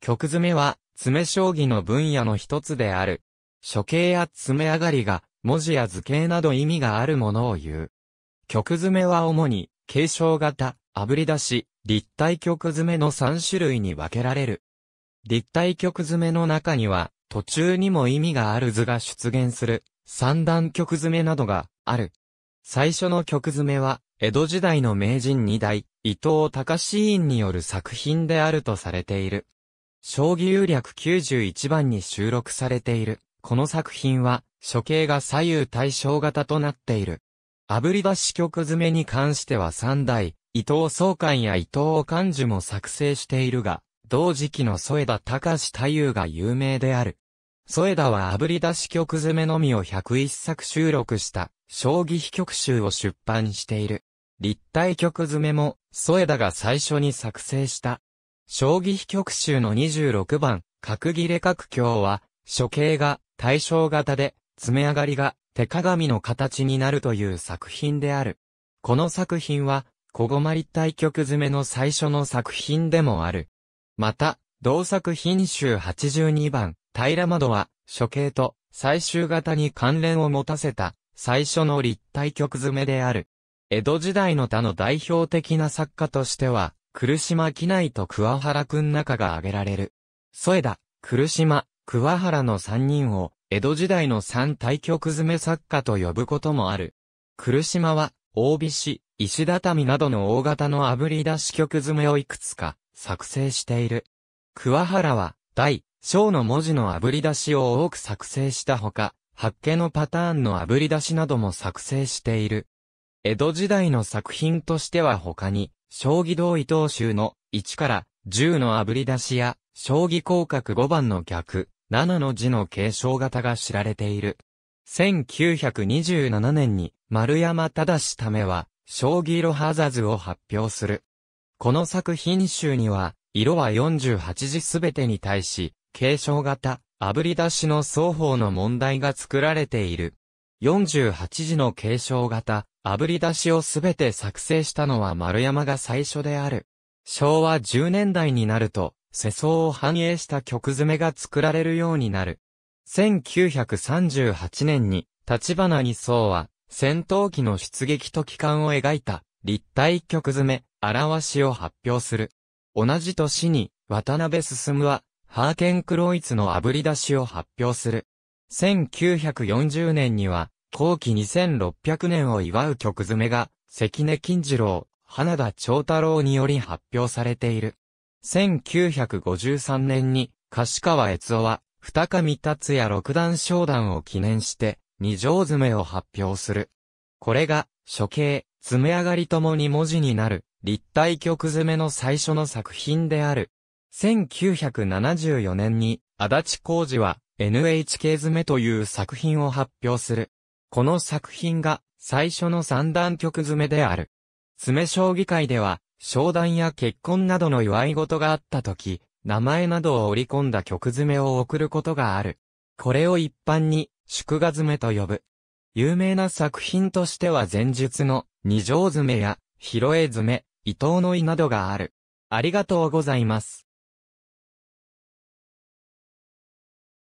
曲詰めは、詰将棋の分野の一つである。処刑や詰め上がりが、文字や図形など意味があるものを言う。曲詰めは主に、継承型、炙り出し、立体曲詰めの3種類に分けられる。立体曲詰めの中には、途中にも意味がある図が出現する、三段曲詰めなどがある。最初の曲詰めは、江戸時代の名人二代、伊藤隆委員による作品であるとされている。将棋有略91番に収録されている。この作品は、処刑が左右対称型となっている。炙り出し曲詰めに関しては三代、伊藤総監や伊藤寛樹も作成しているが、同時期の添田隆太夫が有名である。添田は炙り出し曲詰めのみを101作収録した、将棋秘曲集を出版している。立体曲詰めも、添田が最初に作成した。将棋秘曲集の26番、角切れ角鏡は、処刑が対称型で、詰め上がりが手鏡の形になるという作品である。この作品は、小駒立体曲詰めの最初の作品でもある。また、同作品集82番、平窓は、処刑と最終型に関連を持たせた最初の立体曲詰めである。江戸時代の他の代表的な作家としては、来島木内と桑原くん中が挙げられる。添田、来島、桑原の三人を、江戸時代の三対曲詰め作家と呼ぶこともある。来島は、大菱、石畳などの大型の炙り出し曲詰めをいくつか作成している。桑原は、大、小の文字の炙り出しを多く作成したほか、発見のパターンの炙り出しなども作成している。江戸時代の作品としては他に、将棋道伊藤集の1から10の炙り出しや、将棋広角5番の逆、7の字の継承型が知られている。1927年に丸山正ためは、将棋ロハザズを発表する。この作品集には、色は48字すべてに対し、継承型、炙り出しの双方の問題が作られている。48字の継承型、炙り出しをすべて作成したのは丸山が最初である。昭和10年代になると、世相を反映した曲詰めが作られるようになる。1938年に、立花二層は、戦闘機の出撃と機関を描いた、立体曲詰め、表しを発表する。同じ年に、渡辺進は、ハーケンクロイツの炙り出しを発表する。1940年には、後期2600年を祝う曲詰めが、関根金次郎、花田長太郎により発表されている。1953年に、柏川悦夫は、二上達也六段昇段を記念して、二条詰めを発表する。これが、処刑、詰め上がりともに文字になる、立体曲詰めの最初の作品である。1974年に、足立浩二は、NHK 詰めという作品を発表する。この作品が最初の三段曲詰めである。詰将棋会では、商談や結婚などの祝い事があった時、名前などを織り込んだ曲詰めを送ることがある。これを一般に、祝賀詰めと呼ぶ。有名な作品としては前述の二条詰めや、広江詰め、伊藤の井などがある。ありがとうございます。